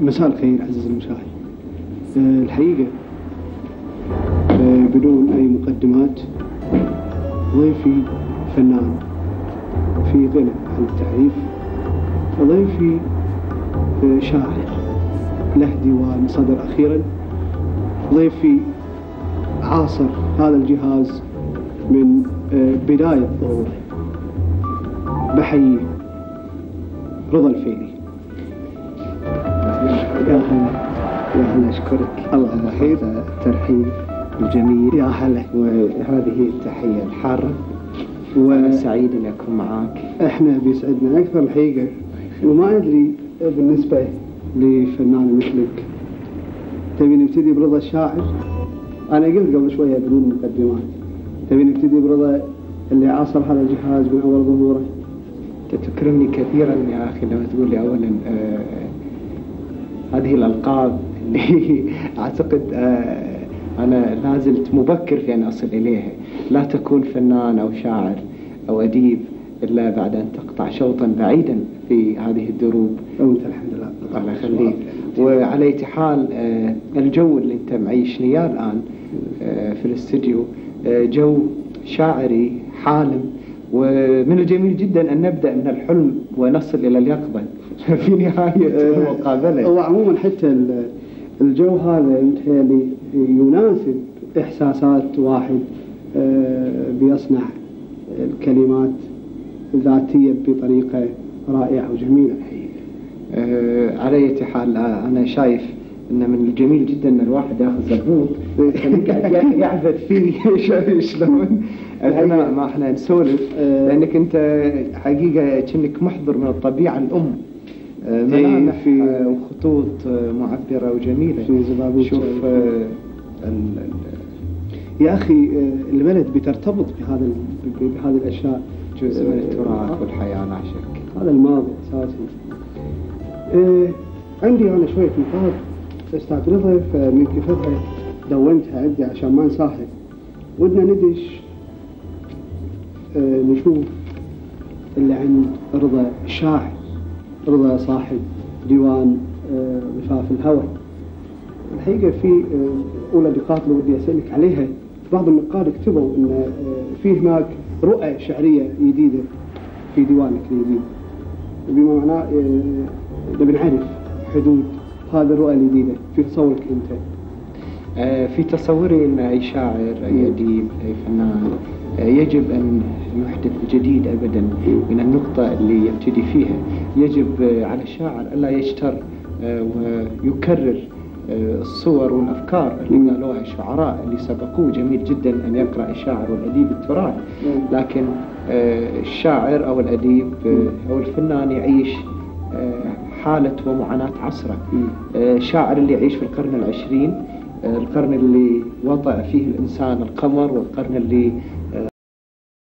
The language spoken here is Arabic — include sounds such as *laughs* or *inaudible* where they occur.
مساء الخير عزيزي المشاهد. آه، الحقيقة آه، بدون أي مقدمات ضيفي فنان. في غنى عن التعريف ضيفي آه، شاعر له ديوان صدر أخيرا. ضيفي عاصر هذا الجهاز من بداية ظهوره بحييه رضا الفيلي. يا هلا يا هلا اشكرك الله. هذا الترحيب الجميل يا هلا. وهذه التحية الحارة. وأنا سعيد إني أكون معاك. إحنا بيسعدنا أكثر الحقيقة. وما أدري بالنسبة لفنان مثلك. تبي نبتدي برضا الشاعر؟ أنا قلت قبل شوية بدون مقدمات. تبي نبتدي برضا اللي عاصر هذا الجهاز من أول ظهوره؟ تكرمني كثيرا يا أخي لما تقول لي اولا آه هذه الألقاب اللي *laughs* أعتقد آه أنا لا زلت مبكر في أن أصل اليها لا تكون فنان أو شاعر أو أديب إلا بعد أن تقطع شوطا بعيدا في هذه الدروب. الحمد لله. الله يخليك. وعلى اية حال آه، الجو اللي أنت معيشني إياه الآن آه، في الاستديو جو شاعري حالم. ومن الجميل جدا أن نبدأ من الحلم ونصل إلى اليقظة. *laughs* في نهاية المقابلة. هو عموما حتى ال- الجو هذا متهيألي يناسب إحساسات واحد آه، بيصنع الكلمات ذاتيه بطريقة رائعة وجميلة. الحقيقة آه، على اية حال آه، أنا شايف إن من الجميل جدا أن الواحد يأخذ يقعد يعبث فيه. *laughs* شايف شلون. اثناء ما إحنا نسولف. آه. لأنك أنت حقيقة كأنك محضر من الطبيعة الأم. آه، ملامح في- آه، وخطوط معبرة وجميلة. في زبابوك. شوف يا أخي البلد بترتبط بهذا بهذه الأشياء. جزء من التراث والحياة لا شك. هذا الماضي أساسا. عندي أنا شوية نقاط أستاذ رضا فمن كثرها دونتها عندي عشان ما انساها ودنا ندش آه، نشوف اللي عند رضا الشاعر رضا صاحب ديوان آه، ضفاف الهوى. الحقيقة في آه، أولى نقاط اللي ودي أسألك عليها. بعض النقاد كتبوا آه، في هناك رؤى شعرية جديدة في ديوانك الجديد بما معناه آه، نبي نعرف حدود هذه الرؤى الجديده في تصورك أنت؟ آه، في تصوري إن أي شاعر أي أديب أي فنان آه، يجب أن يحدث جديد ابدا من النقطة اللي يبتدي فيها. يجب آه، على الشاعر الا يجتر ويكرر الصور والأفكار اللي قالوها الشعراء اللي سبقوه. جميل جدا أن يقرأ الشاعر والأديب التراث. لكن الشاعر أو الأديب أو الفنان يعيش حالة ومعاناة عصره آه، الشاعر اللي يعيش في القرن العشرين آه، القرن اللي وضع فيه الإنسان القمر والقرن اللي